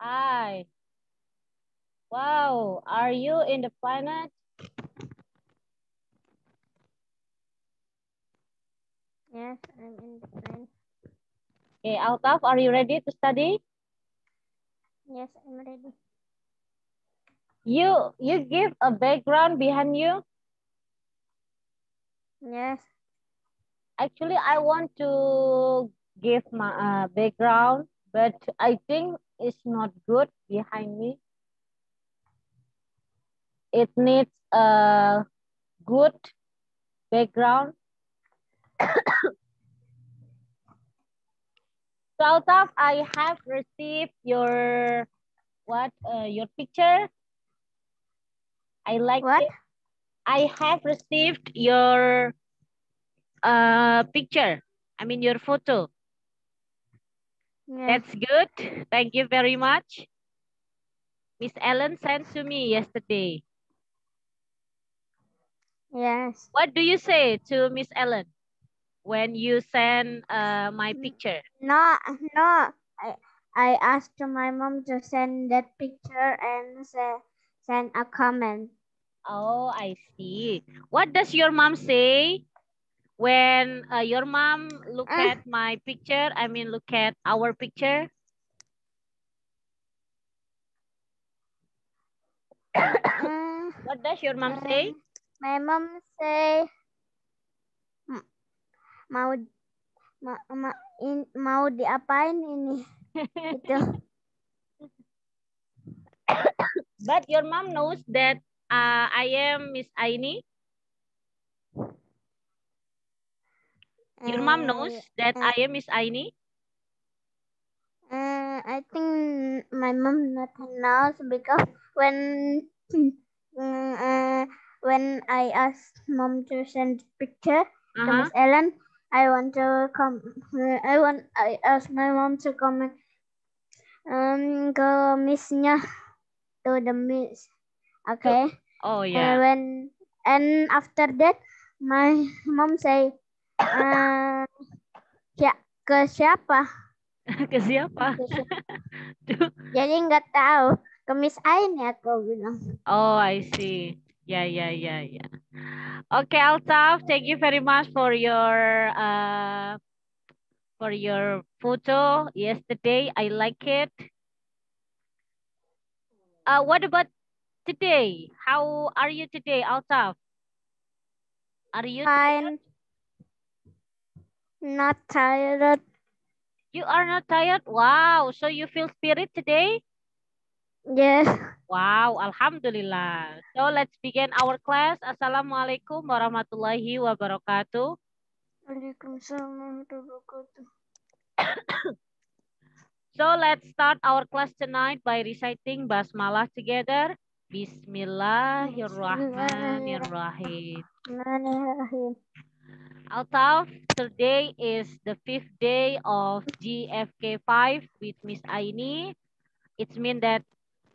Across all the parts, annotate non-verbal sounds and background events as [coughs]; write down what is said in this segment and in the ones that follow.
Hi. Wow, are you in the planet? Yes, I'm in the planet. Okay, Altaf, are you ready to study? Yes, I'm ready. You you give a background behind you. Yes. Actually, I want to give my uh, background, but I think it's not good behind me. It needs a good background. [coughs] so Altaf, I have received your what uh, your picture. I like What? it. I have received your uh, picture. I mean your photo. Yes. That's good. Thank you very much. Miss Ellen sent to me yesterday. Yes. What do you say to Miss Ellen when you send uh, my picture? No, no. I I asked my mom to send that picture and say, send a comment. Oh, I see. What does your mom say when uh, your mom look Ah. at my picture? I mean, look at our picture. Mm, [coughs] What does your mom say? mm, my mom say "M- mau ma, ma, in, mau diapain ini itu [laughs] But your mom knows that uh, I am Miss Aini. Your mom knows that uh, I am Miss Aini. uh, I think my mom not knows because when [clears throat] mm, uh, when I asked mom to send picture to Uh-huh. Miss Ellen, I want to come. I want I asked my mom to comment um ke missnya to the miss. Okay. Oh And yeah. when and after that, my mom say, uh, ya [laughs] ke siapa? Ke siapa? Ke siapa? Tuh. Jadi nggak tahu. Ke Miss Ain ya aku bilang. oh, I see. Yeah, yeah, yeah, yeah. Okay, Altaf, thank you very much for your uh for your photo yesterday. I like it. Uh, what about today? How are you today, Altaf? Are you? Fine. Not tired. You are not tired? Wow. So you feel spirit today? Yes. Wow, Alhamdulillah. So let's begin our class. Assalamualaikum warahmatullahi wabarakatuh. Waalaikumsalam warahmatullahi wabarakatuh. [coughs] So let's start our class tonight by reciting Basmalah together. Bismillahirrahmanirrahim. Bismillahirrahmanirrahim. Altaf, today is the fifth day of GFK5 with Miss Aini. It means that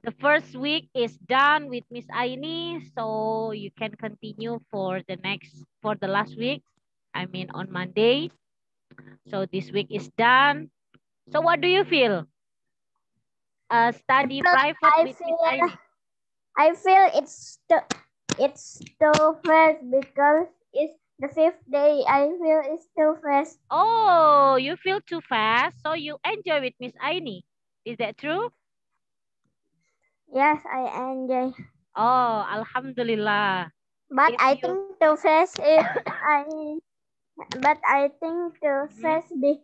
the first week is done with Miss Aini, so you can continue for the next, for the last week. I mean on Monday. So this week is done. So what do you feel? Uh, study private I with Miss feel- Aini. I feel it's the it's too fast because it's the fifth day. I feel it's too fast. Oh, you feel too fast, so you enjoy with Miss Aini. Is that true? Yes, I enjoy. Oh, Alhamdulillah. But If I you- think too fast is [coughs] I but I think too Mhm. fast be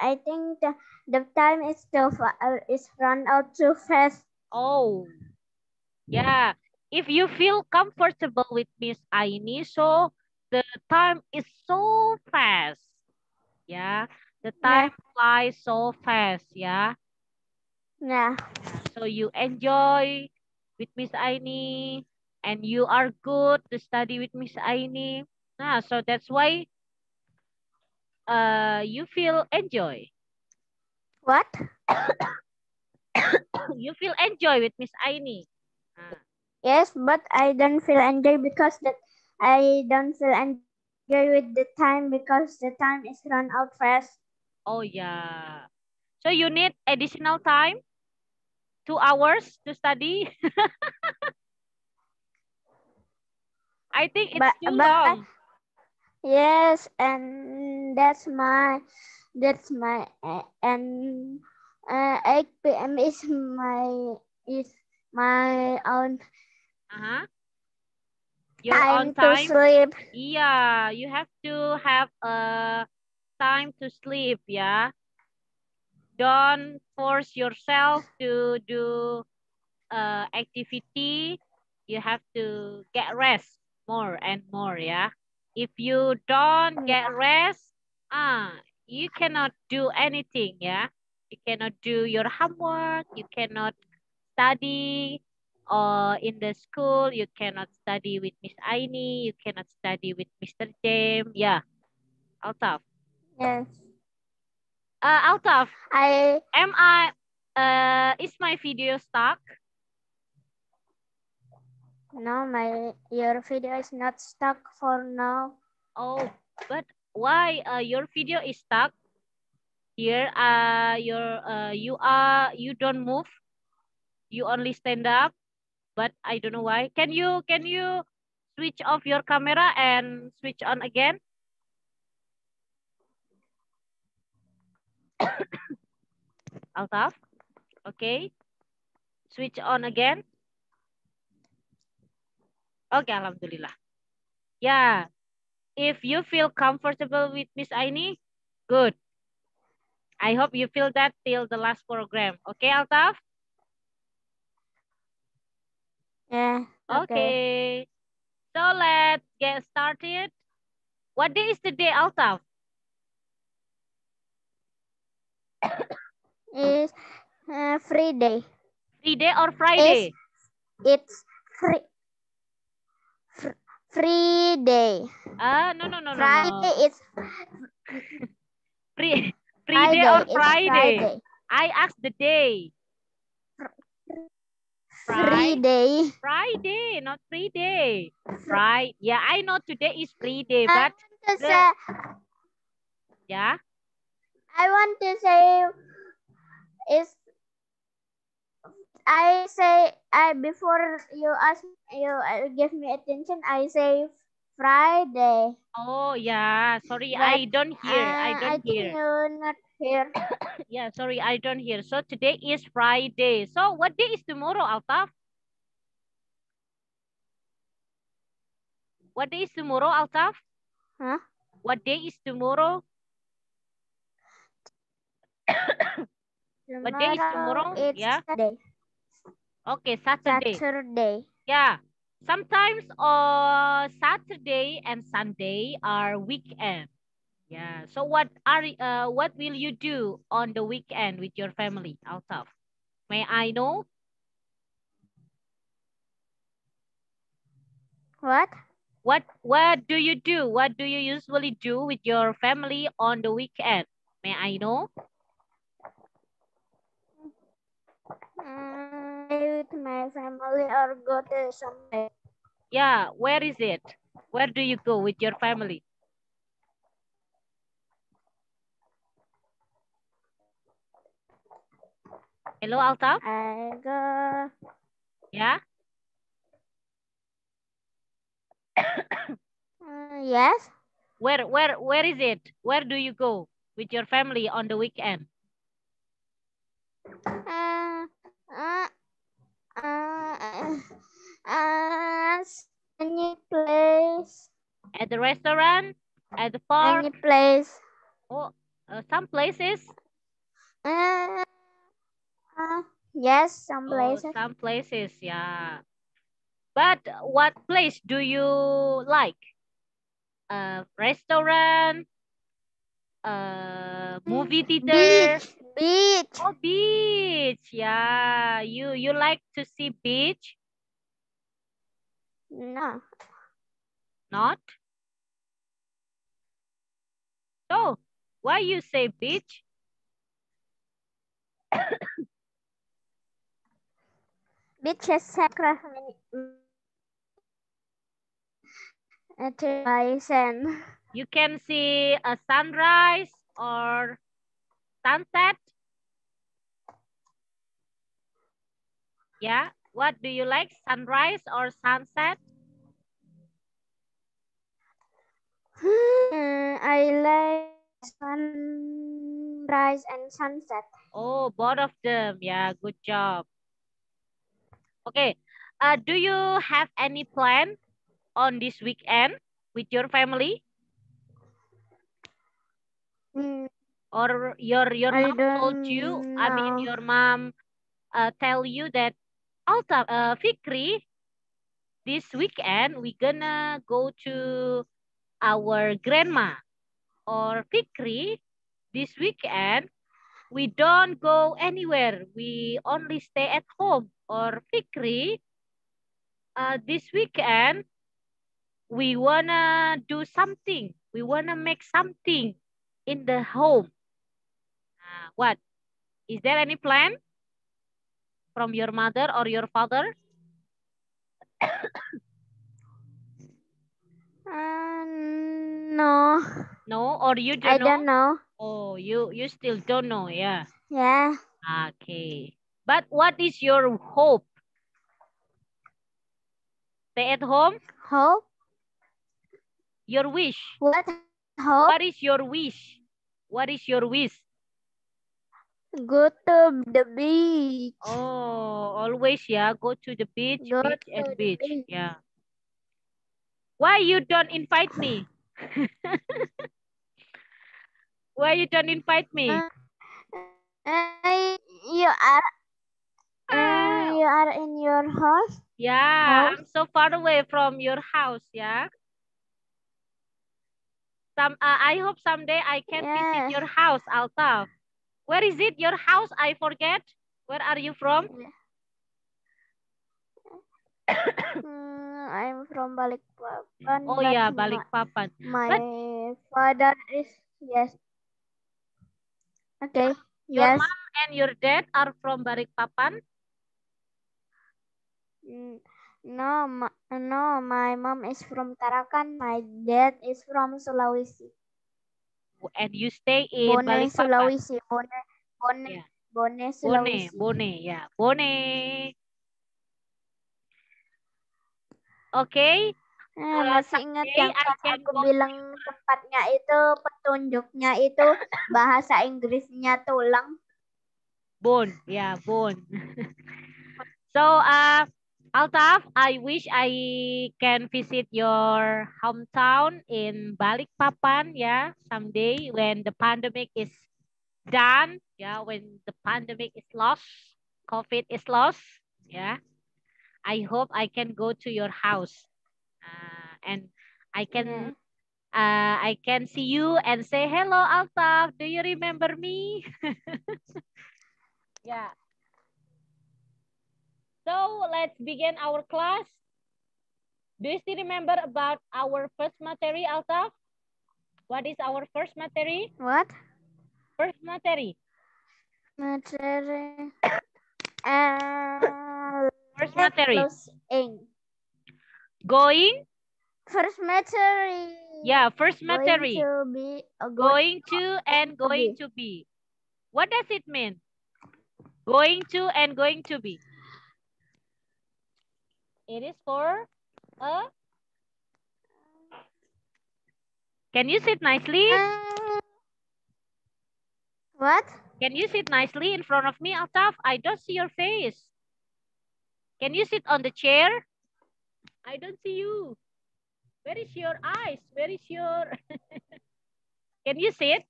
I think the, the time is too fa- uh, is run out too fast. Oh, yeah. If you feel comfortable with Miss Aini, so the time is so fast. Yeah, the time flies so fast. Yeah. Yeah. So you enjoy with Miss Aini and you are good to study with Miss Aini. Ah, so that's why uh, you feel enjoy. What? [coughs] you feel enjoy with Miss Aini. Ah. Yes, but I don't feel enjoy because that I don't feel enjoy with the time because the time is run out fast. Oh yeah. So you need additional time? two hours to study? [laughs] I think it's But- too but- long. Yes, and that's my that's my uh, and uh, 8 p.m. is my is my own Uh-huh. Your time own to time. sleep. Yeah, you have to have a time to sleep, yeah. Don't force yourself to do uh, activity. You have to get rest more and more, yeah. If you don't get rest, ah, you cannot do anything, yeah. You cannot do your homework. You cannot study or in the school. You cannot study with Miss Aini. You cannot study with Mr. James. Yeah, Altaf. Yes, Uh, Altaf, I am I, uh, is my video stuck? no my your video is not stuck for now. Oh, but why uh, your video is stuck? Here, uh, your, uh, you are, you don't move. You only stand up, but I don't know why. Can you, can you switch off your camera and switch on again? [coughs] Altaf, okay. Switch on again. Okay, Alhamdulillah. Yeah, if you feel comfortable with Miss Aini, good. I hope you feel that till the last program. Okay, Altaf? Yeah. Okay. Okay. So let's get started. What day is today, Altaf? Is uh, free day. Free day or Friday? It's free. fr- Free day. Ah, no, no, no, no, Friday no. is Free, [laughs] free Friday. day or Friday? Friday. I asked the day. Free Fri- day. Friday, not free day. Friday. Yeah, I know today is free day, I but want to say, yeah. I want to say is I say I before you ask you uh, give me attention I say Friday. Oh, yeah. Sorry, But, I don't hear. I Uh, I don't think hear. Here. [coughs] Yeah, sorry, I don't hear. So today is Friday. So what day is tomorrow, Altaf? What day is tomorrow, Altaf? Huh? What day is tomorrow? [coughs] What day is tomorrow? It's Yeah. Saturday. Okay, Saturday. Saturday. Yeah. Sometimes uh, Saturday and Sunday are weekend. Yeah. So what are uh, what will you do on the weekend with your family, Altaf? May I know? What? What what do you do? What do you usually do with your family on the weekend? May I know? Mm, with my family or go to somewhere. Yeah, where is it? Where do you go with your family? Hello, Altaf? I go. Yeah? Uh, yes. Where where where is it? Where do you go with your family on the weekend? Uh, uh, uh, uh, any place, At the restaurant? At the park? any place. Oh, uh, some places? Uh, uh, yes, some Oh, places. some places, yeah. But what place do you like? A restaurant? A movie theater? Beach, beach. Oh, beach. Yeah. You you like to see beach? No, Not? So, why you say beach? [coughs] sacred. Uh, to. You can see a sunrise or sunset. Yeah. What do you like? Sunrise or sunset? I like sunrise and sunset. Oh, both of them. Yeah, good job. Okay. Uh, do you have any plan on this weekend with your family? Hmm, Or your your I mom told you, don't I mean your mom uh, tell you that Alta, uh, Fikri, this weekend we gonna go to our grandma. Or Fikri, this weekend we don't go anywhere. We only stay at home. Or Fikri, uh, this weekend we wanna do something. We wanna make something in the home. Uh, what? Is there any plan from your mother or your father? Uh, [coughs] no, No, or you don't I know? don't know. Oh, you you still don't know, yeah. Yeah. Okay. But what is your hope? Stay at home? Hope. Your wish? What hope? What is your wish? What is your wish? Go to the beach. Oh, always, yeah. Go to the beach, Go beach, and beach. beach. Yeah. Why you don't invite me? [laughs] Why you don't invite me? Uh, uh, you are Ah, you are in your house. yeah, house? I'm so far away from your house, yeah. Some, uh, I hope someday I can visit your house, Altaf. Where is it? Your house? I forget. Where are you from? Hmm, I'm from Balikpapan. Oh but yeah, my- Balikpapan. My, father is yes. Okay. Your yes. mom and your dad are from Balikpapan. Mm, No, ma- no, my mom is from Tarakan. My dad is from Sulawesi. And you stay in Bone, Balikpapan. Sulawesi. Bone, Bone, Yeah. Bone, Bone, Sulawesi. Bone, ya, Bone. Oke, Eh, Uh, masih ingat yang pas aku bilang tempatnya itu petunjuknya itu bahasa Inggrisnya tulang. Bone, yeah, Bone. [laughs] so, uh, Altaf, I wish I can visit your hometown in Balikpapan, yeah, someday when the pandemic is done, yeah, when the pandemic is lost, COVID is lost, yeah. I hope I can go to your house, uh, and I can uh, I can see you and say hello, Altaf. Do you remember me? [laughs] yeah. So let's begin our class. Do you still remember about our first material, Altaf? What is our first material? What? First material. Materi. [coughs] Uh, First material. Going. First material. Yeah, first Going material. to be a Going to and to going be. to be. What does it mean? Going to and going to be. It is for a. Can you sit nicely? Uh, what? Can you sit nicely in front of me, Altaf? I don't see your face. Can you sit on the chair? I don't see you. Where is your eyes? Where is your... [laughs] Can you sit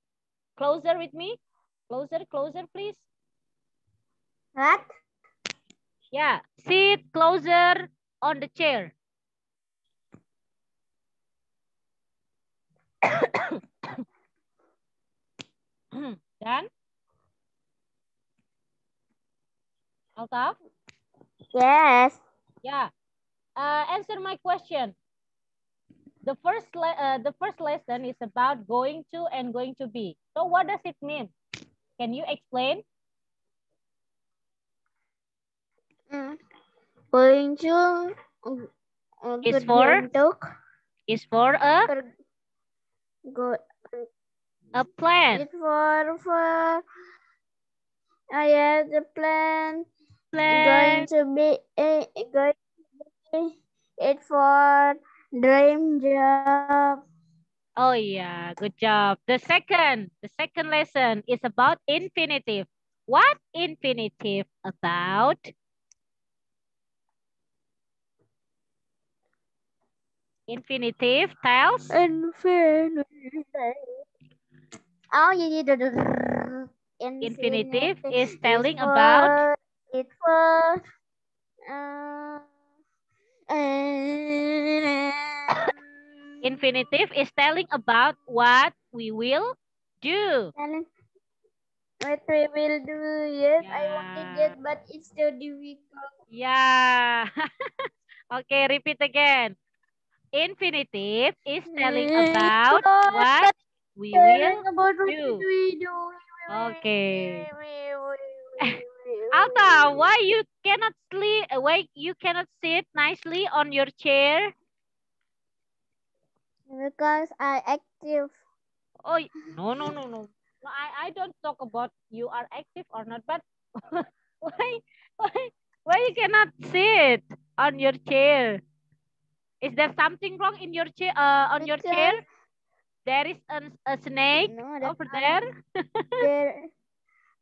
closer with me? Closer, closer, please. What? Yeah, sit closer on the chair. [coughs] Done? Altaf? Yes. Yeah. Uh, answer my question. The first le- uh, the first lesson is about going to and going to be. So what does it mean? Can you explain? Mm. Going to uh, Is for? Is for a go a plan. It's for for I had the plan Plan Going to be uh, going to be it for dream job. Oh yeah, good job. The second, the second lesson is about infinitive. What infinitive about? Infinitive tells? Infinitive. Oh, yeah, yeah, the, the, Infinitive is telling for- about? It for. Uh, Infinitive is telling about what we will do. What we will do, yes, I wanted Yeah. it, but it's too difficult. Yeah. [laughs] okay, repeat again. Infinitive is telling about what we will. Telling about what do. we do. Okay. [laughs] Alta, why you cannot sleep? Why you cannot sit nicely on your chair? Because I active. Oh, no, no, no, no. No, I, I don't talk about you are active or not, but [laughs] why, why, why you cannot sit on your chair? Is there something wrong in your chair? Uh, on your chair? There is an, a snake No, over there. [laughs] there,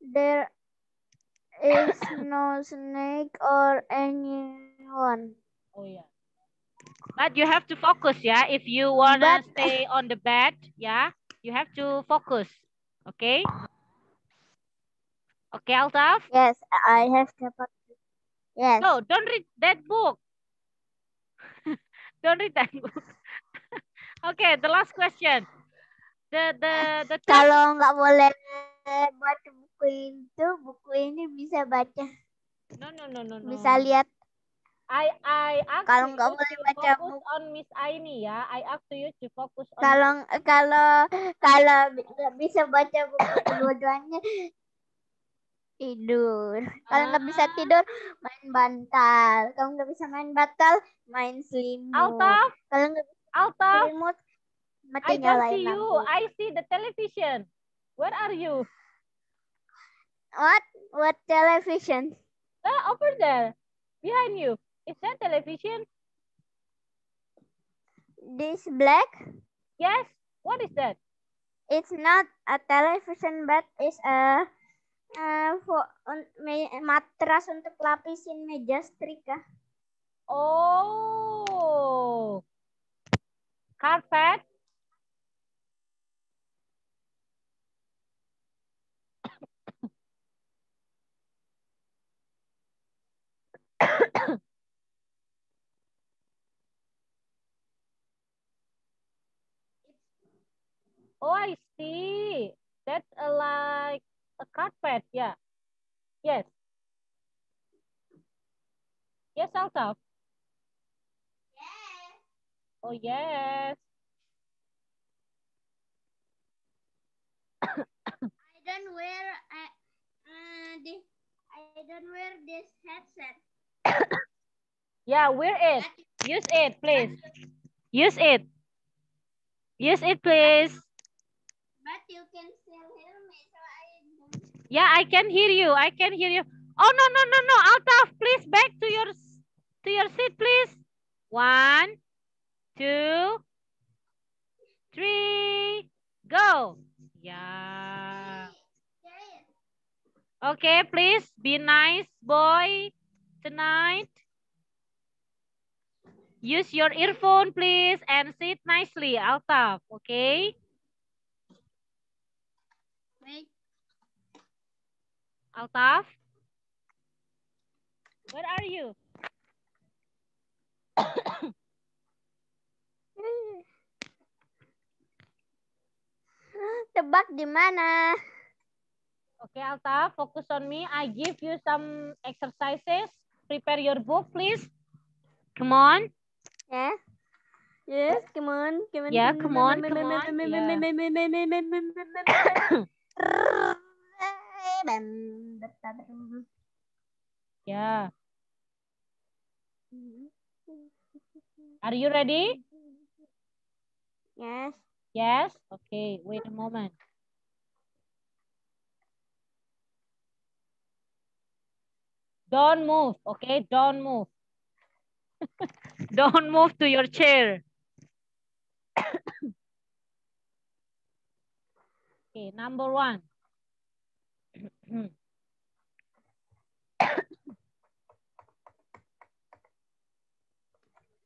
there is no snake or anyone. Oh yeah. But you have to focus, yeah. If you wanna But- stay [laughs] on the bed, yeah, you have to focus. Okay. Okay, Altaf. Yes, I have to. put- Yes. No, don't read that book. Don't read that book. okay, the last question. The the the [laughs] Kalau nggak boleh baca buku itu, buku ini bisa baca, no no no no no. bisa lihat. I I asked Kalau nggak to boleh baca buku. on Miss Aini ya. I asked you to focus on Kalau kalau kalau nggak bisa baca buku kedua-duanya tidur. Kalau nggak bisa Ah. tidur main bantal. Kalau nggak bisa main bantal main selimut. Altaf, Kalau nggak bisa Altaf. selimut mati I nyalain see you. lampu. I see the television. Where are you? What? What television? Ah, over there, behind you. Is that television? This black? Yes. What is that? It's not a television, but it's a uh, un- me- matras untuk lapisin meja setrika. Oh, carpet. [coughs] Oh, I see. That's a, like a carpet. Yeah. Yes. Yes, Altaf. Oh, yes. [coughs] I don't wear uh, uh, this. I don't wear this headset. Yeah, wear it. Use it, please. Use it. Use it, please. But you can still hear me, so I don't. Yeah, I can hear you. I can hear you. Oh, no, no, no, no. Altaf, please back to your to your seat, please. One, two, three, go. Yeah. Okay, please be nice, boy, tonight. Use your earphone, please, and sit nicely, Altaf, okay? Altaf? Where are you? Tebak di mana? Okay, Altaf, focus on me. I give you some exercises. Prepare your book, please. Come on. Ya. Yes, come on, come on. Yeah, come on, come on, Yeah. Are you ready? Yes. Yes? Okay, wait a moment. Don't move, okay? Don't move. [laughs] Don't move to your chair. [coughs] okay, number one. [coughs]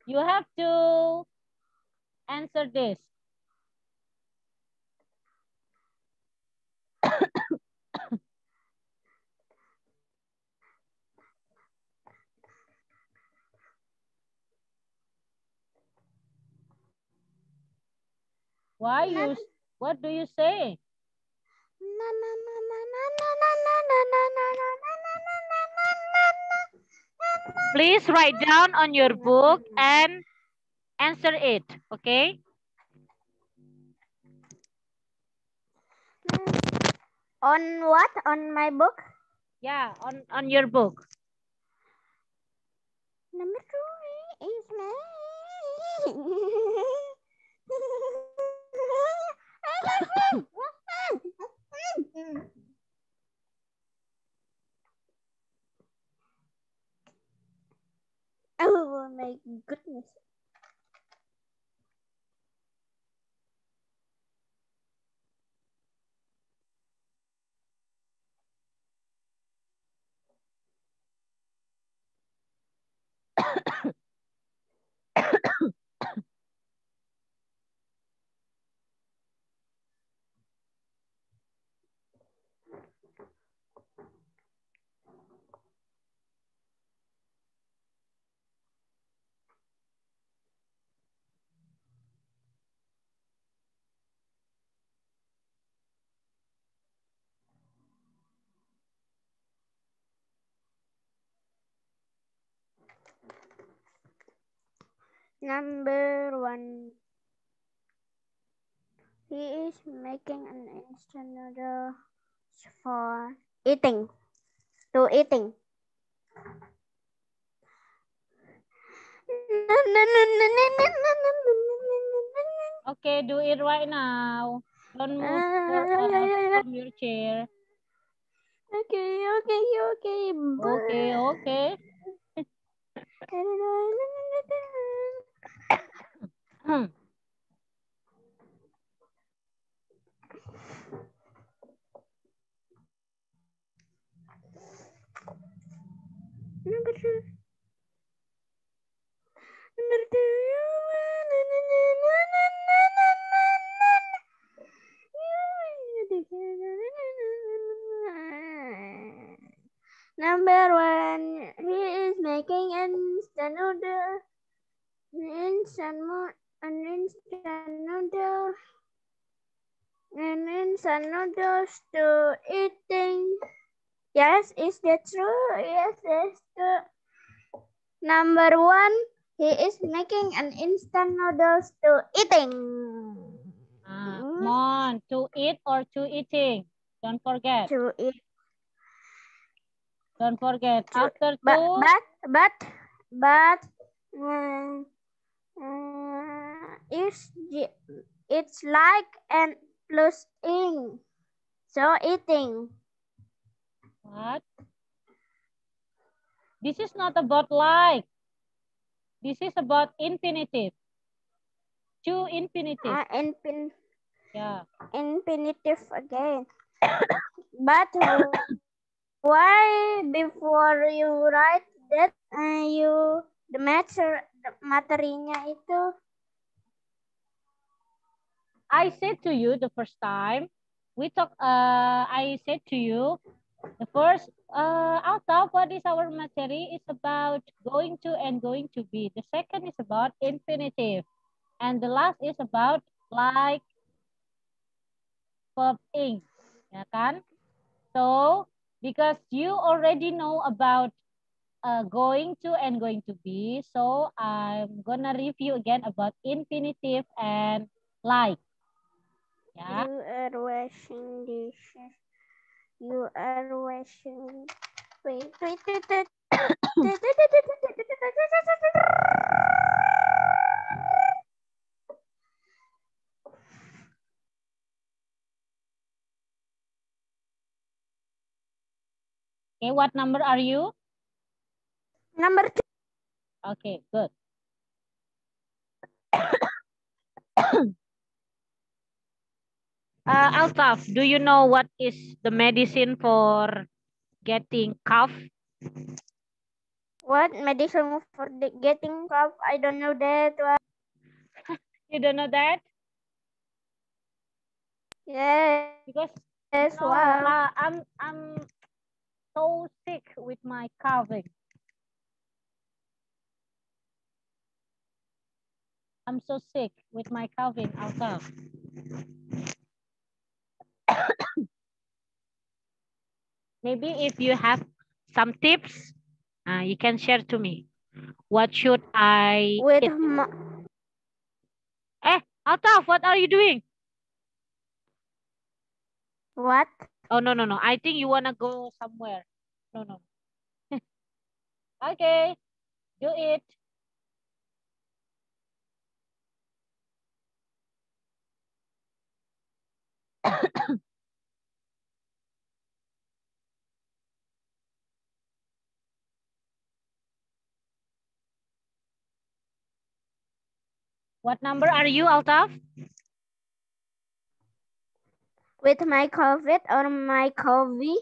you have to answer this. [coughs] Why you, what do you say? Please write down on your book and answer it, okay? On what? On my book? Yeah, on, on your book. Number two is me. [laughs] oh my goodness. [coughs] Number one. He is making an instant noodle for eating. To eating. Okay, do it right now. Don't move uh, from your chair. Okay, okay, okay. Okay, okay. [laughs] An instant noodles to eating. Yes, is that true? Yes, that's true. Number one, he is making an instant noodles to eating. Ah, come on, to eat or to eating. Don't forget. To eat. Don't forget. To- After But two, but but but uh, uh, it's it's like and plus ing. So eating. what? This is not about like. This is about infinitive. Two infinitive. Uh, infin Yeah. infinitive again. [coughs] but why before you write that uh, you the matter the materinya itu I said to you the first time, we talk, uh, I said to you, the first, uh, Altaf, what is our materi? is about going to and going to be. The second is about infinitive. And the last is about like, verb. Ya kan? So, because you already know about uh, going to and going to be, so I'm gonna review again about infinitive and like. Ya. you are washing dishes you are washing wait wait wait wait Okay, what number are you? Number two. Okay, good. Uh, Altaf, do you know what is the medicine for getting cough? What medicine for the getting cough? I don't know that. [laughs] You don't know that? Yes. Because Yes. no, Wow. uh, I'm I'm so sick with my coughing. I'm so sick with my coughing, Altaf. [coughs] Maybe if you have some tips, uh, you can share to me. What should I With my, Eh, Altaf, what are you doing? what? Oh, no, no, no. I think you want to go somewhere. No, no. [laughs] okay, do it. What number are you, Altaf? With my COVID or my COVID?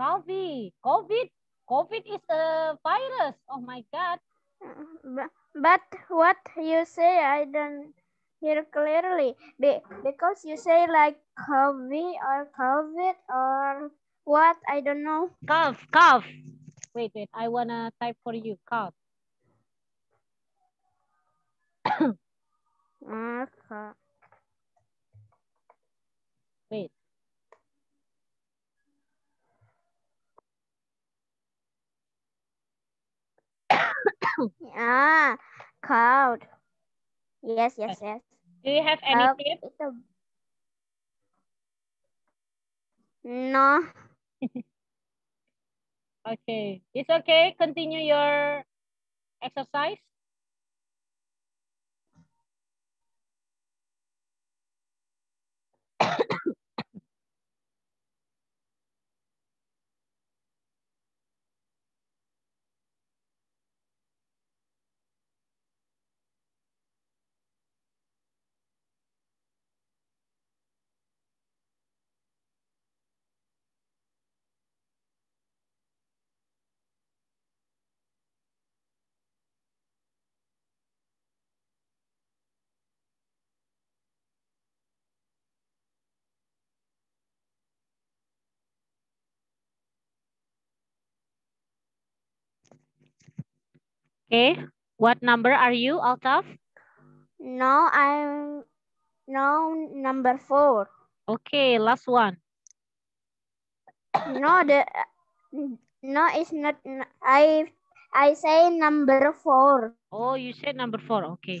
COVID. COVID. COVID is a virus. Oh my God. Uh, Bu- But what you say, I don't hear clearly. Be, because you say like COVID or COVID or what? I don't know. Cough, cough. Wait, wait. I want to type for you. Cough. [coughs] Okay. Wait. [coughs] Ah, cold. Yes, yes, yes. Do you have any Cold tip? itu. No. [laughs] Okay. It's okay. Continue your exercise. [coughs] Okay. What number are you, Altaf? No, I'm no number four. Okay, last one. No, the no, it's not. I I say number four. Oh, you said number four. Okay.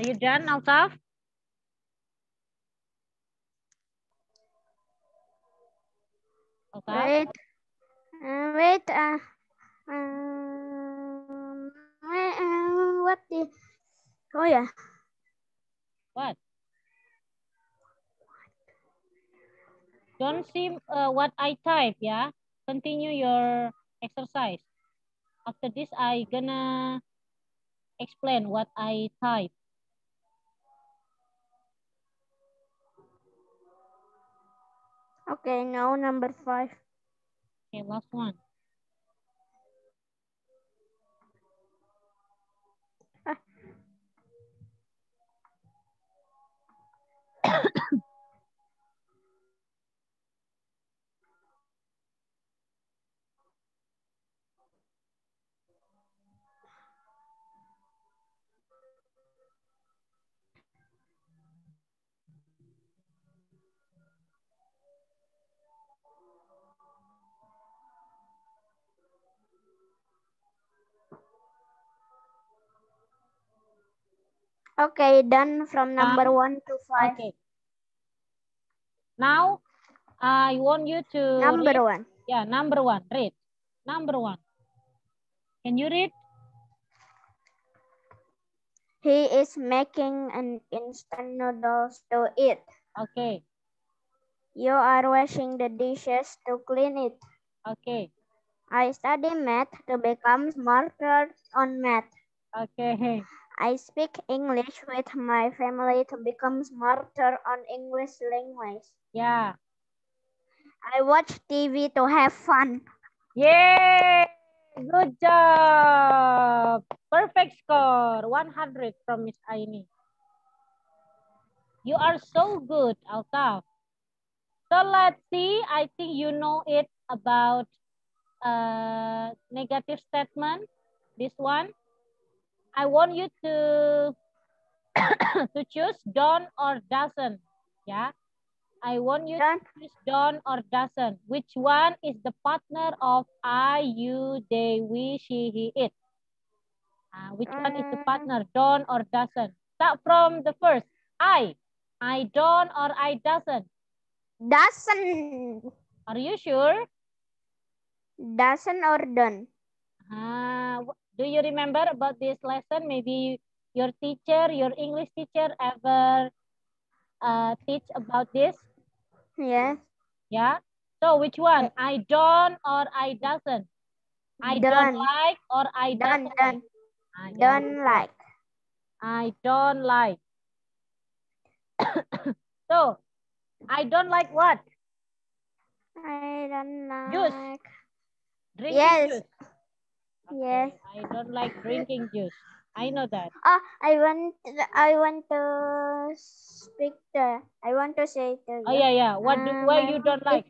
Are you done, Altaf? Altaf? Wait. Uh, wait. Uh, um, uh, what the? Oh yeah. What? Don't see uh, what I type, yeah? Continue your exercise. After this, I gonna explain what I type. Okay, now number five. Okay, last one. Ah. [coughs] Okay, done from ah. number one to five. Okay. Now, uh, I want you to Number read. one. Yeah, number one. Read. Number one. Can you read? He is making an instant noodles to eat. Okay. You are washing the dishes to clean it. Okay. I study math to become smarter on math. Okay. [laughs] I speak English with my family to become smarter on English language. Yeah. I watch TV to have fun. Yay! Good job. Perfect score. 100 from Miss Aini. You are so good, Altaf. So let's see. I think you know it about uh, negative statement. This one. I want you to [coughs] to choose don't or doesn't. Yeah. I want you Don't. to choose don't or doesn't. Which one is the partner of I, you, they, we, she, he, it? Uh, which one is the Mm. partner? Don't or doesn't? Start from the first. I. I don't or I doesn't. Doesn't. Are you sure? Doesn't or done. Uh, wh- do you remember about this lesson? Maybe your teacher, your English teacher ever uh, teach about this? Yes. Yeah. So which one? I don't or I doesn't? I don't Done. like or I Done, doesn't done. like? Ah, yeah. Don't like. I don't like. [coughs] so I don't like what? I don't Juice. like. Drinking Yes. juice. Yes. I don't like drinking juice. I know that. Ah, I want. I want to speak the. I want to say to you. Oh yeah, yeah. What do, Uh, why you don't like?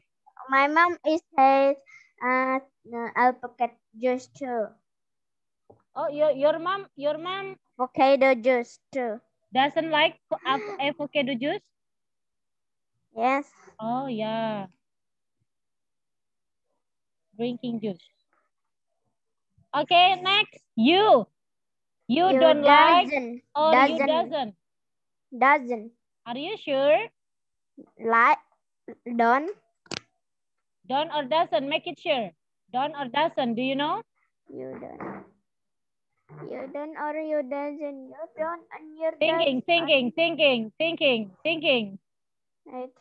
My mom is says uh, uh alpaca juice too. Oh, your your mom, your mom Avocado juice too. doesn't like av- avocado juice? Yes. Oh yeah. Drinking juice. Okay, next. You. You, You don't like doesn't. or you doesn't. doesn't. Doesn't Are you sure? like. Don't. Don't or doesn't. Make it sure. Don't or doesn't. Do you know? You don't. You don't or you doesn't. You don't and you Thinking, doesn't. thinking, thinking, thinking, thinking. Right.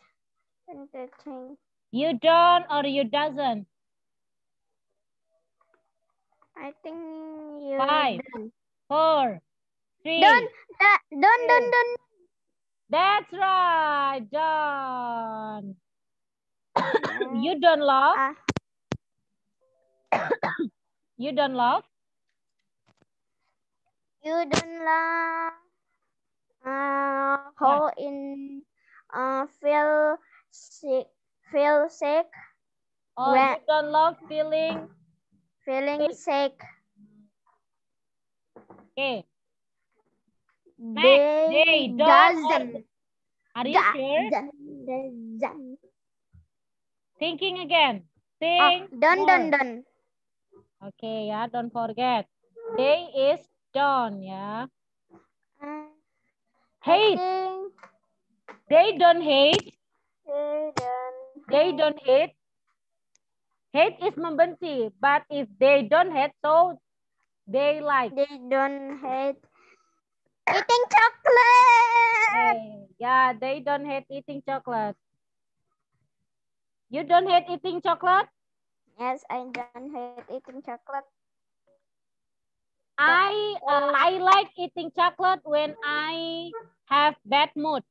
You don't or you doesn't. I think you Five. don't. Four, three. Don't. Da, don't. Don't. That's right. Done. [coughs] You don't love. Ah. [coughs] You don't love. You don't love uh, how in uh, feel sick, feel sick, Or When- you don't love feeling. Feeling sick. Okay. Next, They, they don't doesn't. Are you Da- sure? da- doesn't. Thinking again. Ah, Think. done, more. done, done. Okay, yeah. Don't forget. They is done. Yeah. Uh, Hate. They don't hate. they don't. They don't hate. Hate is membenci. But if they don't hate, so they like. They don't hate eating chocolate. Hey, yeah, they don't hate eating chocolate. You don't hate eating chocolate? Yes, I don't hate eating chocolate. I uh, I like eating chocolate when I have bad mood.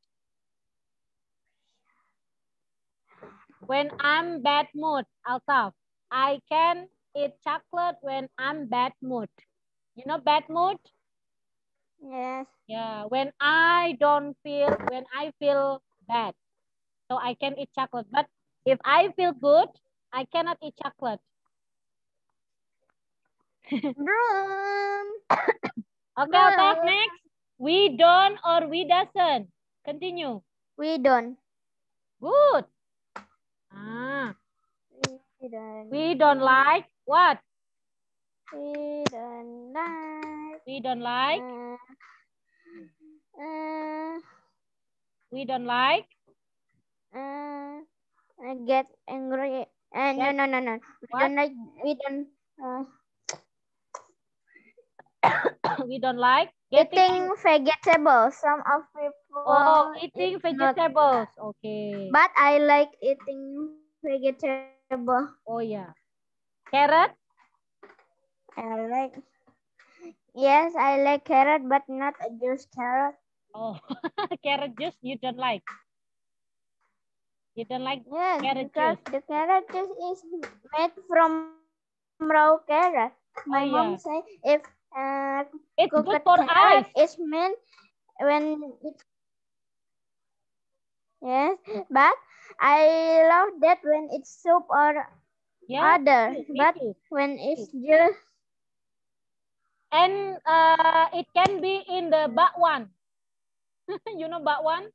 When I'm bad mood, Altaf, I can eat chocolate when I'm bad mood. You know bad mood? Yes. Yeah, when I don't feel, when I feel bad. So I can eat chocolate. But if I feel good, I cannot eat chocolate. Broom. [coughs] Okay, Altaf, next. We don't or we doesn't. Continue. We don't. Good. Ah, We don't. we don't like what? We don't like. We don't like. Uh, uh, We don't like. uh, I get angry. Uh, no, no, no, no. We What? don't like. We don't. Uh, [coughs] we don't like. Eating vegetables. Some of people. Oh, eating it's not- vegetables. Okay. But I like eating vegetable. Oh yeah. Carrot. I like. Yes, I like carrot, but not a juice carrot. Oh, [laughs] carrot juice you don't like. You don't like. Yes, Carrot because the carrot juice is made from raw carrot. My Oh, mom yeah. say if uh, It's good for eyes. is meant when it yes, but I love that when it's soup or Yeah. other, but when it's just And uh, it can be in the bakwan. [laughs] you know bakwan?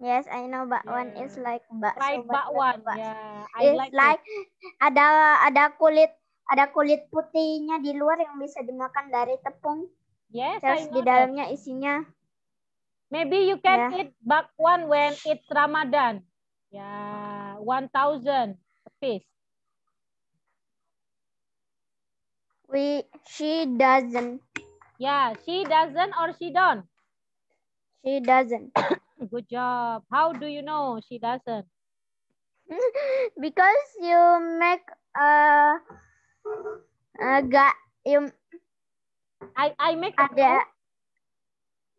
yes, I know bakwan is Yeah. like bakso, not bakwan. Yeah, I It's like, like, it. ada ada kulit ada kulit putihnya di luar yang bisa dimakan dari tepung. Yes, Terus di that. dalamnya isinya Maybe you can Yeah. eat bakwan when it's Ramadan. Yeah, 1,000 a piece. we she doesn't Yeah, she doesn't or she don't. she doesn't [coughs] Good job. How do you know she doesn't? [laughs] because you make a ga you I, I make ada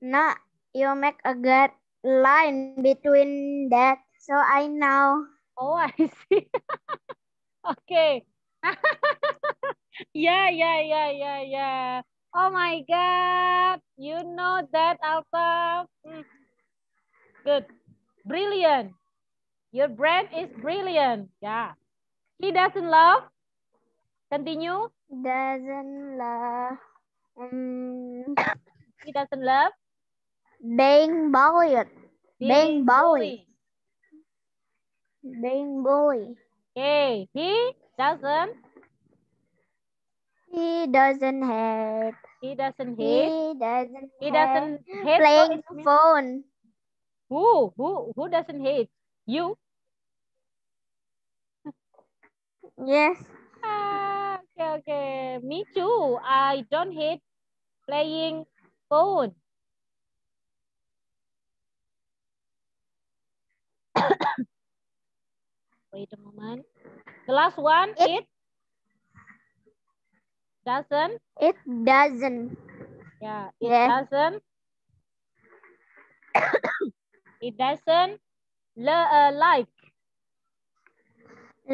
no you make a gut line between that so I know Oh, I [laughs] see. okay. [laughs] yeah, yeah, yeah, yeah, yeah. Oh my God. You know that, Alpha. Mm. Good. Brilliant. Your brain is brilliant. Yeah. He doesn't love. Continue. doesn't love um, He doesn't love. being bullied Being bullied. bullied. being bullied Okay. He doesn't. he doesn't hate He doesn't hate. he doesn't He hate doesn't hate. playing it means- phone Who? Who? Who doesn't hate? You? yes Ah, okay, okay. Me too. I don't hate playing phone. [coughs] Wait a moment. The last one, It- it doesn't. it doesn't Yeah, it Yeah. doesn't. [coughs] it doesn't le- uh, like.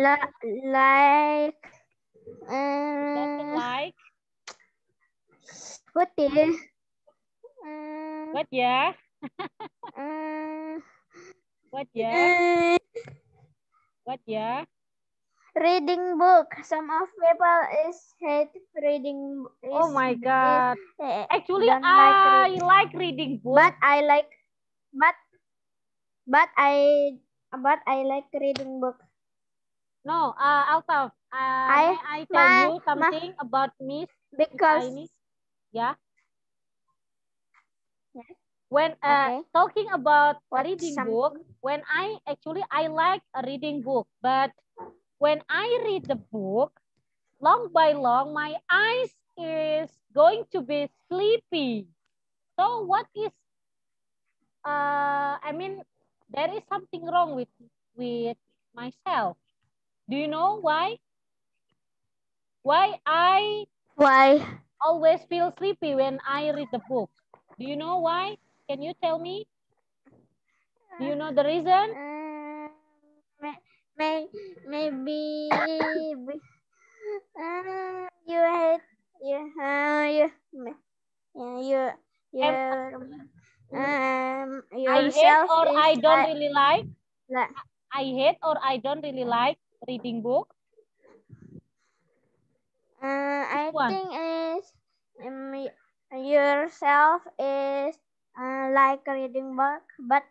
li- like Doesn't uh, like. what is uh, What yeah? uh, What yeah? uh, What yeah? reading book some of people is hate reading Oh is- my is, God. eh, Actually, don't like I reading. like reading books. but I like but but I but I like reading book no, uh, Altaf, uh, I- may I tell my- you something about Miss because Aini? Yeah. Yes. When uh, Okay. talking about What reading book, when I actually I like a reading book, but when I read the book, long by long, my eyes is going to be sleepy. So what is uh I mean there is something wrong with with myself. Do you know why? Why I Why? always feel sleepy when I read the book. Do you know why? Can you tell me? Do you know the reason? Uh, may, may, maybe uh, you hate you uh, you you your um I hate or I don't really like. like- I hate or I don't really like reading book. Uh, I one? think is um, yourself is uh, like reading book but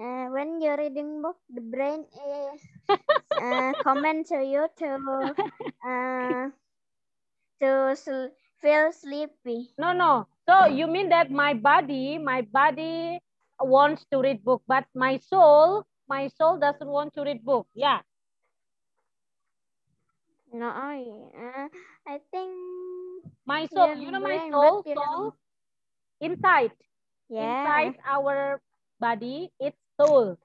uh, when you're reading book the brain is [laughs] uh, comment to you to [laughs] uh, to sl- feel sleepy No, no. So you mean that my body, my body wants to read book, but my soul, my soul doesn't want to read book. Yeah. No uh, I think My soul, you know my soul, soul inside, yeah inside our body, it's soul.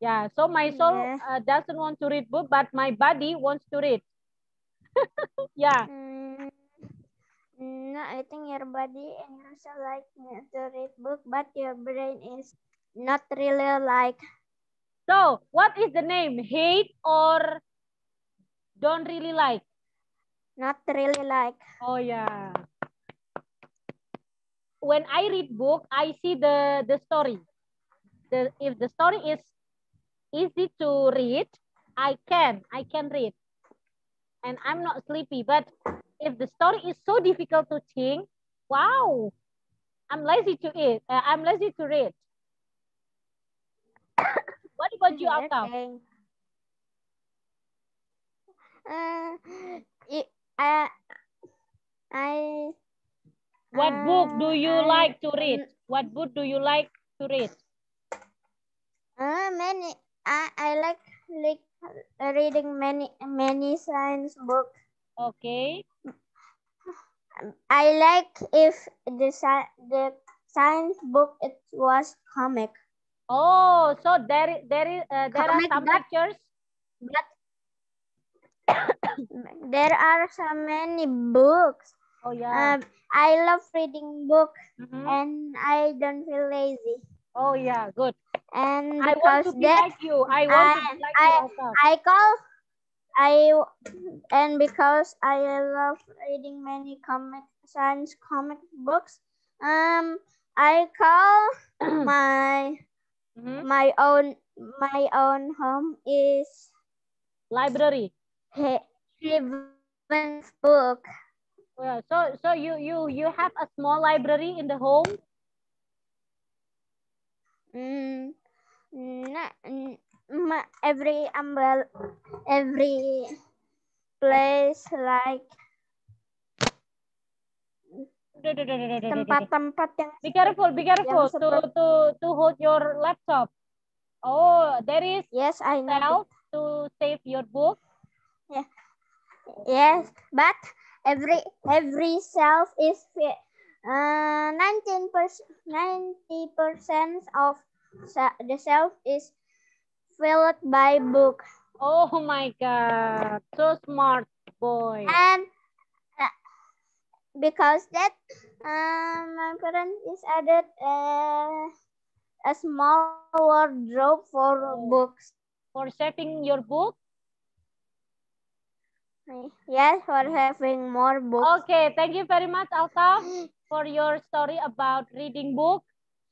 Yeah. So my soul Yeah. uh, doesn't want to read book, but my body wants to read. [laughs] yeah. Mm, no, I think your body and yourself like to read book, but your brain is not really like. So what is the name? Hate or don't really like? Not really like. Oh yeah. When I read book, I see the the story. The if the story is easy to read, I can I can read, and I'm not sleepy. But if the story is so difficult to think, wow, I'm lazy to eat. Uh, I'm lazy to read. [coughs] what about you, Alta? Okay. Uh, it, I, I, What book do you Uh, I- like to read? What book do you like to read? uh, many. I, I like like reading many many science book. Okay. I like if the sci- the science book it was comic. Oh, so there there is uh, there are some book. pictures. But there are so many books. Oh yeah. Um, I love reading book Mhm. and I don't feel lazy. Oh yeah, good. And I want because to be that like you. I want to be like I- you also. I call I and because I love reading many comic science comic books. Um, I call [clears throat] my Mhm. my own my own home is Library. he- Heaven's book. Yeah. So so you you you have a small library in the home. Mm, mm, ma- every umbrella, every place like tempat-tempat yang Be careful, be careful to to to hold your laptop. Oh, there is yes I know to save your book. Yes but every every shelf is uh, 19 percent 90 percent of the shelf is filled by book Oh my God, so smart boy. and uh, because that uh, my parents is added uh, a small wardrobe for Oh. books For saving your book. Yes for mm. having more books Okay, thank you very much, Alta, for your story about reading book.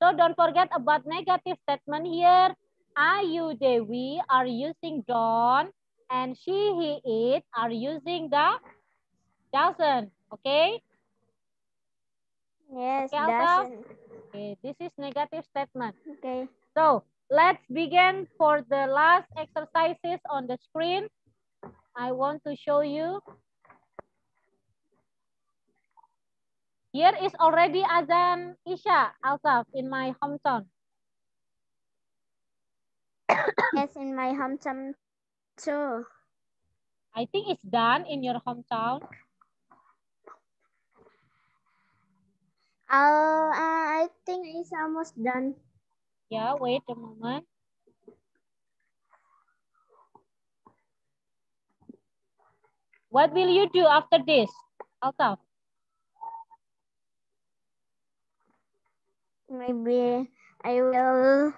So don't forget about negative statement here. I, you, they, we are using don't, and she, he, it are using the doesn't. Okay. yes Okay, doesn't Okay, this is negative statement. okay So let's begin for the last exercises on the screen. I want to show you. Here is already Azan Isha, Altaf, in my hometown. [coughs] yes, in my hometown too. I think it's done in your hometown. Uh, I think it's almost done. Yeah, wait a moment. What will you do after this, Altaf? Maybe I will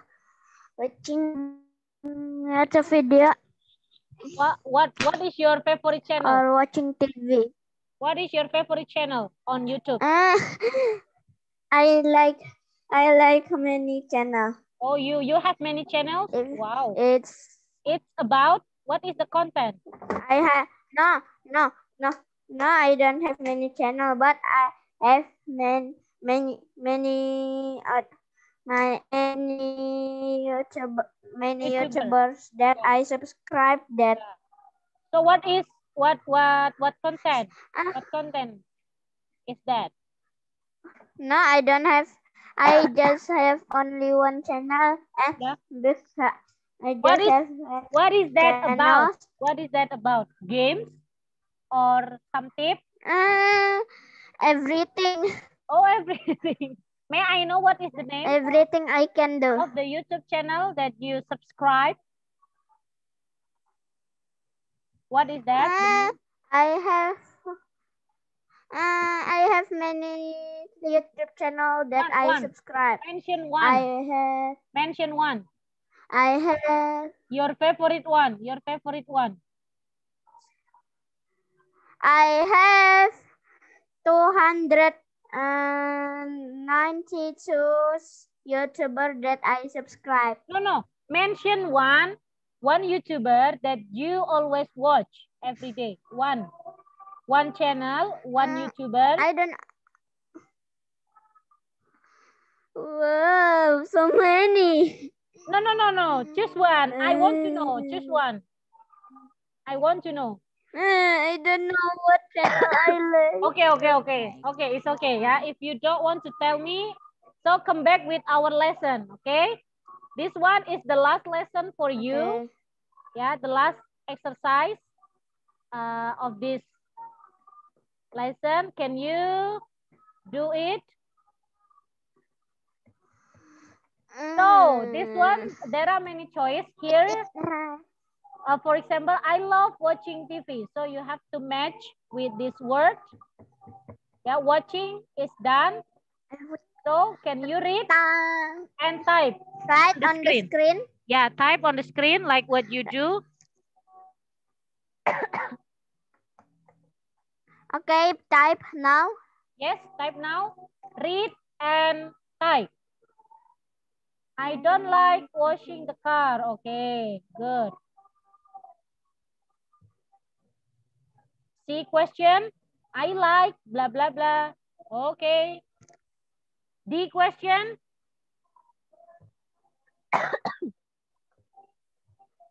watching another video What what what is your favorite channel? or watching TV. What is your favorite channel on YouTube? Ah, [laughs] I like I like many channel. Oh, you you have many channels? If Wow. It's It's about what is the content? I have no no no no I don't have many channel but I have many many many uh, my many YouTube many YouTuber. YouTubers that I subscribe that So what is what what what content? Ah. What content is that? no I don't have I just have only one channel and Yeah. this I just What is- have one What is that channel. about? What is that about? Games or some tip? Uh, everything Oh, everything. [laughs] May I know what is the name everything I can do. of the YouTube channel that you subscribe? What is that? Uh. I have uh, I have many YouTube channel that One, I one. subscribe. Mention one. I have Mention one. I have Your favorite one. Your favorite one. I have two hundred ninety two YouTuber that I subscribe. No, no. Mention one. One YouTuber that you always watch every day. One. One channel, one Uh, YouTuber. I don't. Wow, so many. No, no, no, no. Just one. I want to know. Choose Mm. one. I want to know. Uh, I don't know what channel I like. Okay, okay, okay. Okay, it's okay. Yeah. If you don't want to tell me, so come back with our lesson. Okay. This one is the last lesson for you. Okay. Yeah, the last exercise uh, of this lesson. Can you do it? So this one, there are many choice here. Uh, for example, I love watching TV. So you have to match with this word. Yeah, watching is done. So can you read and type? Right The on the screen. Yeah, type on the screen like what you do. Okay, type now. Yes, type now. Read and type. I don't like washing the car. Okay, good. See question? I like blah, blah, blah. Okay. D question?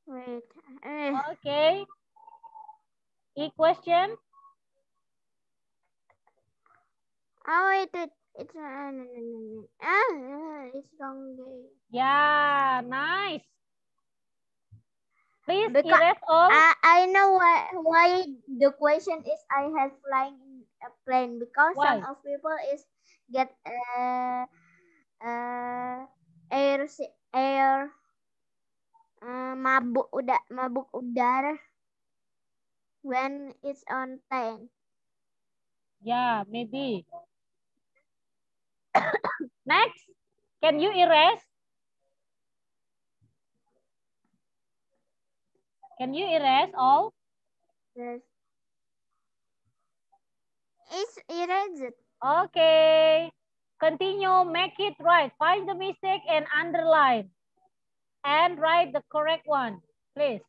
Wait. Okay. E question? Oh wait, wait. It's uh. Ah, it's wrong. day. Yeah, nice. Please Because- erase all. I I know why why the question is I have flying in a plane because Why? some of people is get uh uh air air uh, mabuk udah mabuk udara when it's on plane. Yeah, maybe. [coughs] Next, can you erase? Can you erase all? Yes. It's erased. Okay. Continue, make it right. Find the mistake and underline. And write the correct one, please.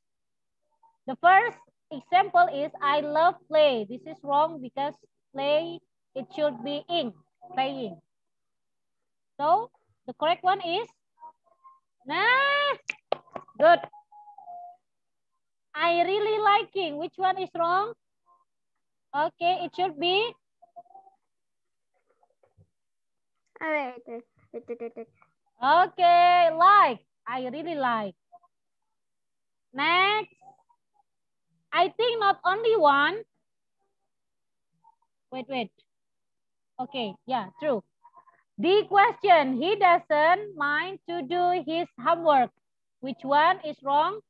The first example is I love play. This is wrong because play, it should be ing, playing. So, the correct one is, nah, good. I really liking. Which one is wrong? Okay, it should be. Okay, like. I really like. Next. I think not only one. Wait, wait. Okay, yeah, true. The question, he doesn't mind to do his homework. Which one is wrong?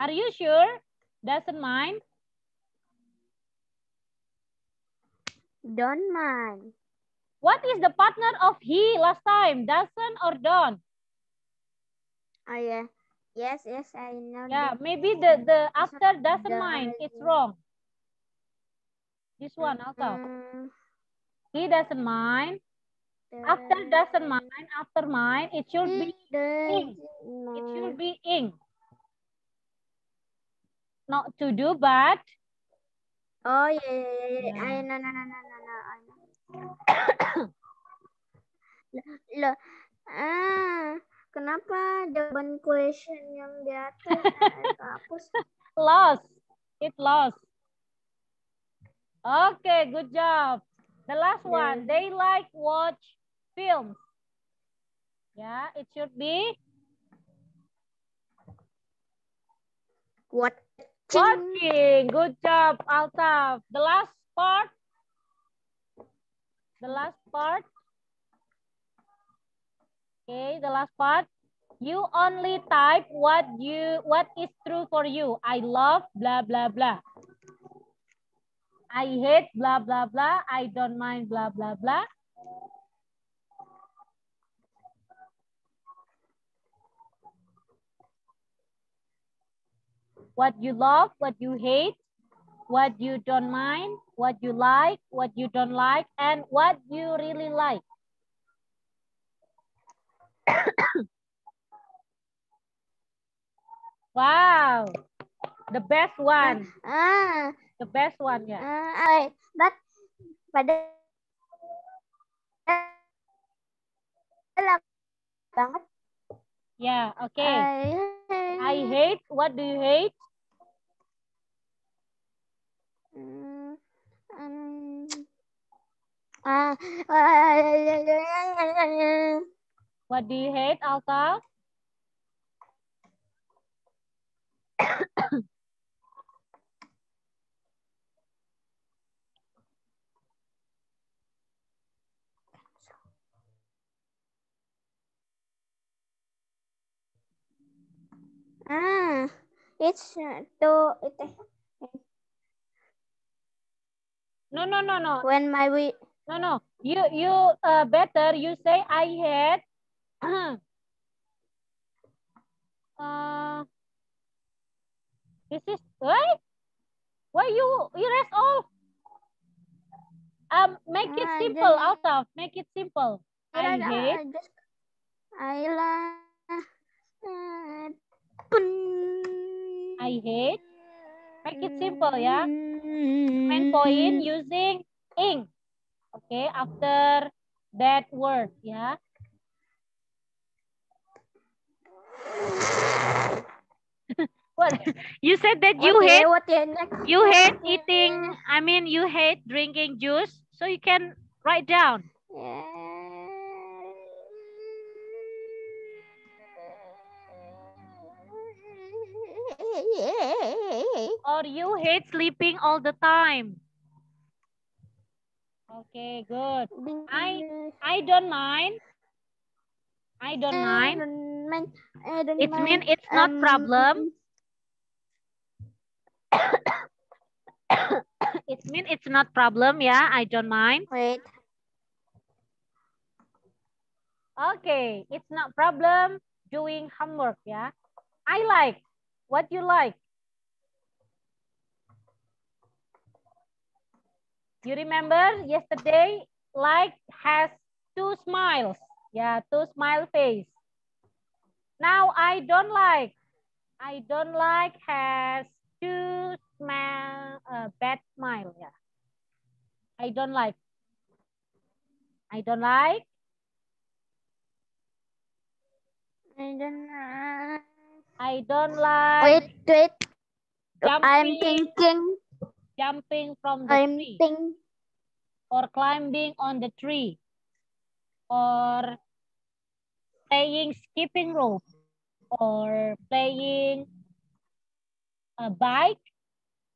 Are you sure? Doesn't mind? Don't mind. What is the partner of he last time? Doesn't or don't? Oh, yeah. Yes, yes, I know. Yeah, that. maybe the, the after doesn't mind. It's wrong. This one also. Mm, He doesn't mind. After doesn't mind, after mind, it should be doesn't it should be ing. Not to do, but Oh, yeah, yeah, yeah, yeah. I know, no, no, no, no, no. I know. [coughs] Loh, ah, kenapa jawaban question yang di atas kehapus? lost. It lost. Okay, good job. The last one, they like watch films. Yeah, it should be What? Watching. Good job, Altaf. The last part. The last part. Okay, the last part. You only type what you what is true for you. I love blah blah blah. I hate blah blah blah. I don't mind blah blah blah. What you love, what you hate, what you don't mind, what you like, what you don't like, and what you really like. [coughs] wow, the best one, Ah, the best one, yeah. ah, wait, but pada banget. Yeah, okay. I, I hate, what do you hate? Mm, um, ah, ah, What do you hate, Alta? [coughs] [coughs] [coughs] ah, it's uh, to it, No, no, no, no, when my we no, no. You, you, uh, better you say I had [clears throat] uh, this is, wait, why you erase all? Um, make it Ah, simple, then- of Make it simple. I hate. I just I like pun. I hate. Make it simple, ya. Main point mm. using ing. Okay, after that word, yeah. [laughs] what? You said that you Okay, hate what you hate eating. I mean, you hate drinking juice. So you can write down. Or you hate sleeping all the time. Okay, good. I- I don't mind. I don't mind. I don't It mind. mean it's not Um, problem. [coughs] It mean it's not problem, yeah. I don't mind. Wait. Okay, it's not problem doing homework, yeah. I like. What you like? You remember yesterday, like has two smiles. Yeah, two smile face. Now I don't like. I don't like has two smile, uh, bad smile. Yeah. I don't like. I don't like. I don't know. I don't like Wait, wait. jumping, I'm thinking. Jumping from the I'm tree. think. or climbing on the tree or playing skipping rope or playing a bike,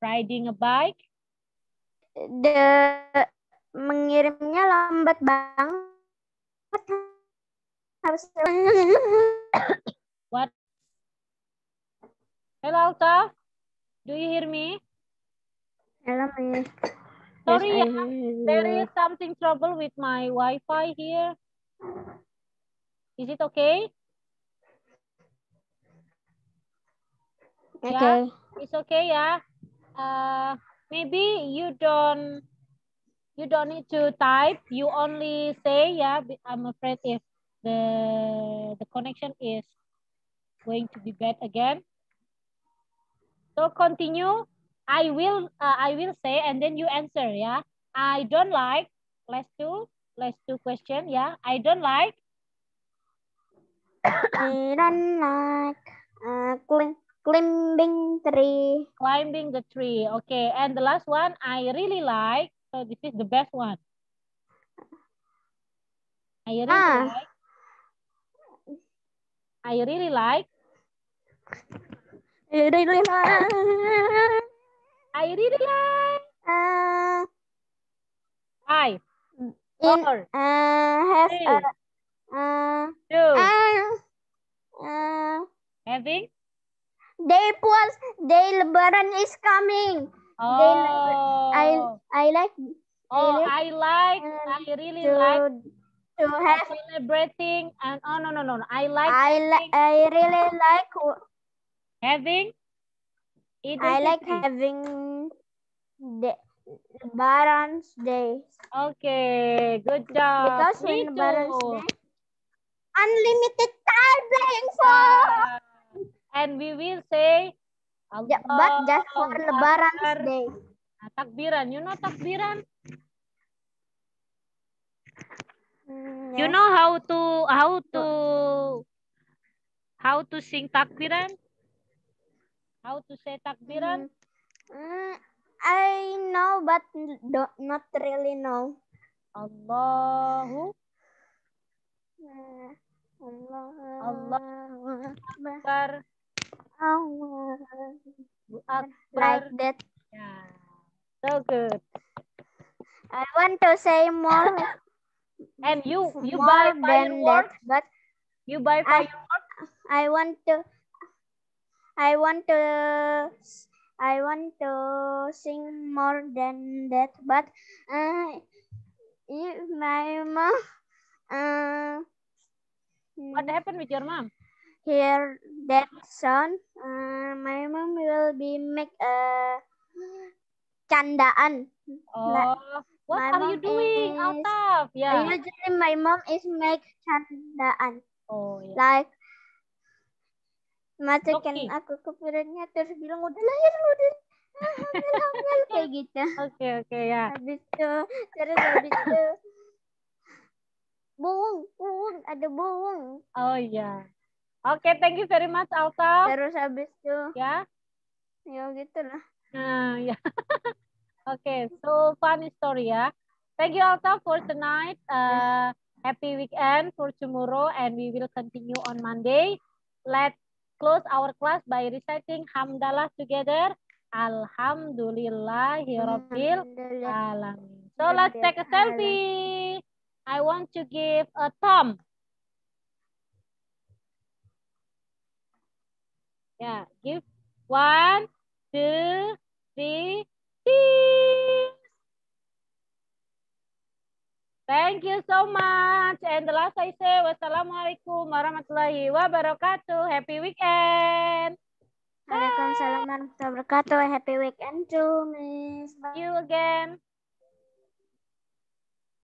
riding a bike. The mengirimnya lambat banget. Harus What? Hello, Alta. Do you hear me? Hello, Miss. Sorry, Yes, yeah, hear there is something trouble with my Wi-Fi here. Is it okay? Okay. It's okay, yeah. Uh, maybe you don't you don't need to type. You only say, yeah. I'm afraid if the the connection is going to be bad again. So continue. I will uh, I will say and then you answer, yeah. I don't like. Let's do let's do question, yeah. I don't like. [coughs] I don't like uh, clim- climbing tree. climbing the tree. Okay, and the last one I really like. So this is the best one. I really Ah. like. I really like. I really like. I really like. Uh, Five, in four, uh, have three, a uh, two, uh, uh, having. day was day lebaran is coming. Oh, I I like oh, I like. um, I really to like to have celebrating and oh no no no no. I like I like I really like having. I like having the Lebaran's Day Okay, good job. because Me Lebaran's too. Day, unlimited time playing for. Yeah. And we will say. Ja- but just for Lebaran's Akbar. Day. Ah, takbiran. You know takbiran? Mm, You know how to how to how to sing takbiran? How to say takbiran? Mm, mm, I know, but don't, not really know. Allahu Allah. Allah. Akbar. Allah. Akbar. Like that. Yeah. So good. I want to say more. And you you buy fireworks? but You buy I- fireworks? I want to. I want to. I want to sing more than that, but uh, if my mom uh, What happened with your mom? hear that sound, uh, my mom will be make a candaan. Oh, what my are you doing, is- Altaf? Yeah. Usually my mom is make candaan. Oh, yeah. like masukin Oke. aku ke perutnya terus bilang udah lahir udah hamil hamil kayak gitu Oke, oke ya. habis itu terus habis itu buung buung ada buung Oh iya. Oke, thank you very much, Altaf. terus habis itu Ya. ya gitu lah Nah, ya. [laughs] Oke, so funny story ya. Thank you, Altaf, for tonight. Uh, happy weekend for tomorrow, and we will continue on Monday. Let's close our class by reciting Hamdalah together. Alhamdulillahirabbil Alhamdulillah. alamin. So let's take a selfie. I want to give a thumb. Yeah, give one, two, three, cheese. Thank you so much. And the last I say, wassalamualaikum warahmatullahi wabarakatuh. Happy weekend. Waalaikumsalam warahmatullahi wabarakatuh happy weekend too miss See you again.